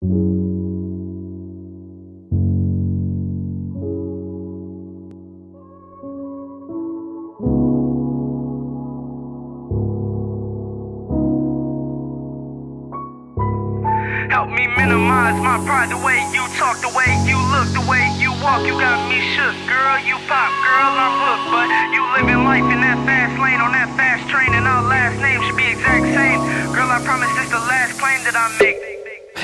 Help me minimize my pride. The way you talk, the way you look, the way you walk, you got me shook. Girl, you pop, girl, I'm hooked. But you living life in that fast lane on that fast train, and our last name should be exact same. Girl, I promise this the last claim that I make.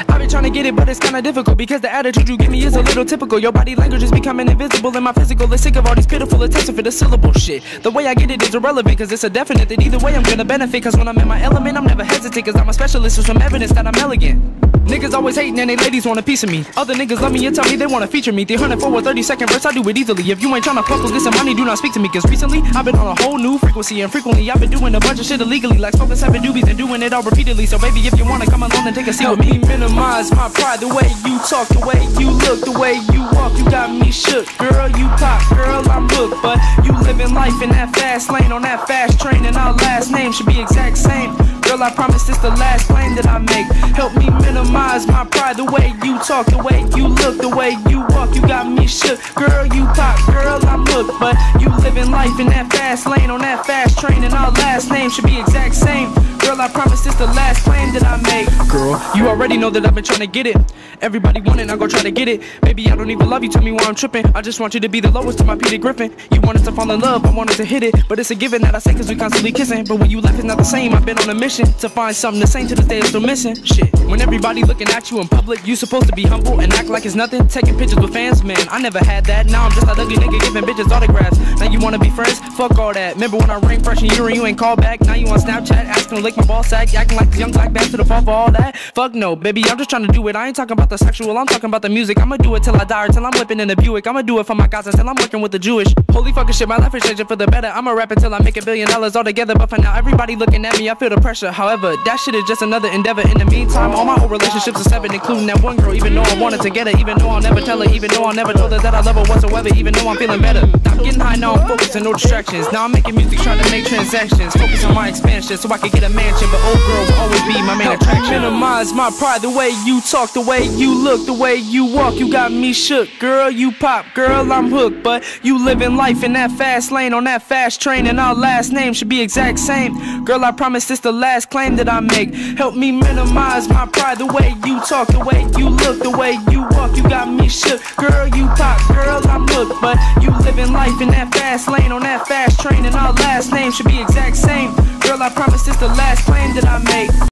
I've been trying to get it, but it's kinda difficult because the attitude you give me is a little typical. Your body language is becoming invisible, and my physical is sick of all these pitiful attempts for the syllable shit. The way I get it is irrelevant, cause it's a definite that either way I'm gonna benefit. Cause when I'm in my element, I'm never hesitant, cause I'm a specialist with some evidence that I'm elegant. Niggas always hating and they ladies want a piece of me. Other niggas love me and tell me they wanna feature me. 300 for a 30 second verse, I do it easily. If you ain't tryna fuck with this and money, do not speak to me. Cause recently, I've been on a whole new frequency. And frequently, I've been doing a bunch of shit illegally. Like smoking seven doobies and doing it all repeatedly. So baby, if you wanna come along and take a seat with me, minimize my pride. The way you talk, the way you look, the way you walk, you got me shook. Girl, you pop, girl, I'm hooked. But you living life in that fast lane on that fast train. And our last name should be exact same. Girl, I promise this the last claim that I make. Help me minimize my pride. The way you talk, the way you look, the way you walk, you got me shook. Girl, you pop, girl, I'm hooked. But you living life in that fast lane on that fast train, and our last name should be exact same. Girl, I promise this the last claim that I make. Girl, you already know that I've been trying to get it. Everybody want it, I go try to get it. Baby, I don't even love you, tell me why I'm tripping. I just want you to be the Lois of my Peter Griffin. You wanted to fall in love, I wanted to hit it. But it's a given that I say cause we constantly kissing. But when you left, it's not the same. I've been on a mission to find something the same to this day is still missing. Shit. When everybody looking at you in public, you supposed to be humble and act like it's nothing. Taking pictures with fans, man, I never had that. Now I'm just a ugly nigga giving bitches autographs. Now wanna be friends? Fuck all that. Remember when I rang fresh and you and you ain't called back? Now you on Snapchat asking to lick my ball sack, acting like the young black bastard to fall for all that. Fuck no, baby, I'm just trying to do it. I ain't talking about the sexual, I'm talking about the music. I'ma do it till I die or till I'm whipping in the Buick. I'ma do it for my guys until I'm working with the Jewish. Holy fucking shit, my life is changing for the better. I'ma rap until I make a billion dollars all together. But for now, everybody looking at me, I feel the pressure. However, that shit is just another endeavor. In the meantime, all my old relationships are seven, including that one girl. Even though I wanted to get her, even though I'll never tell her, even though I never told her that I love her whatsoever, even though I'm feeling better. I'm getting high now, I'm focused and no distractions. Now I'm making music, trying to make transactions. Focus on my expansion so I can get a mansion. But old girl will always be my main attraction. Minimize my pride, the way you talk, the way you look, the way you walk. You got me shook, girl. You pop, girl. I'm hooked, but you living life in that fast lane on that fast train, and our last name should be exact same. Girl, I promise this the last claim that I make. Help me minimize my pride, the way you talk, the way you look, the way you. You got me shook, girl. You pop, girl. I'm hooked, but you living life in that fast lane on that fast train, and our last name should be exact same. Girl, I promise this the last claim that I make.